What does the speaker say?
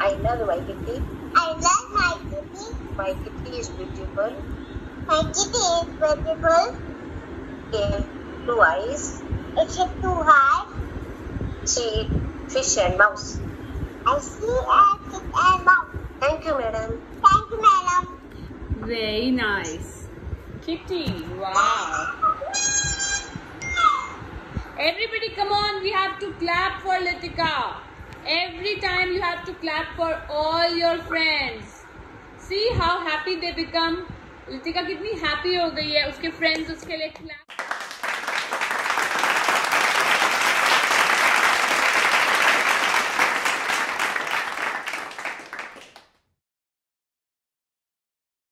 love my kitty. I love my kitty. My kitty is beautiful. My kitty is beautiful. Okay, blue eyes. It has two eyes. She eat fish and mouse. I see a fish and mouse. Thank you, madam. Thank you, madam. Very nice. Kitty, wow. Everybody, come on, we have to clap for Litika. Every time you have to clap for all your friends see how happy they become लिटिका कितनी happy हो गई है। उसके friends उसके लिए खिला